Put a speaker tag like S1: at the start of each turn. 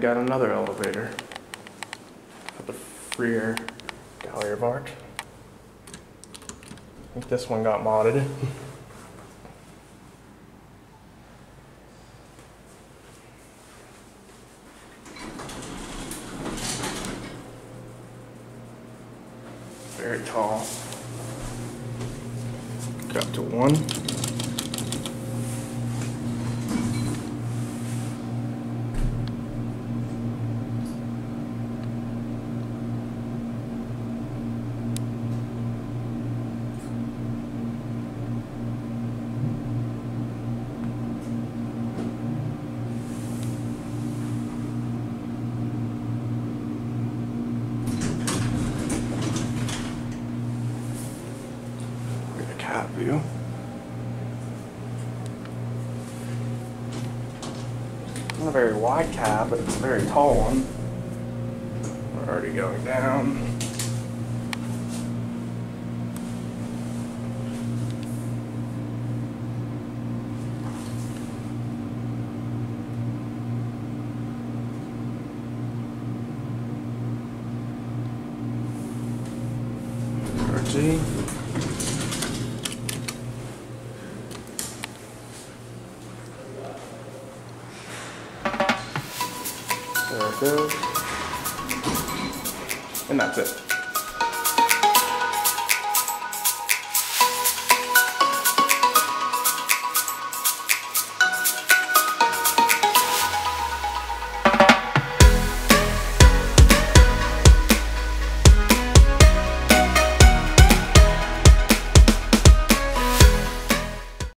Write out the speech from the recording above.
S1: got another elevator for the Freer gallery of art. I think this one got modded. Very tall. Got to one. Cat view. Not a very wide cab, but it's a very tall one. We're already going down. RG. There it goes. And that's it.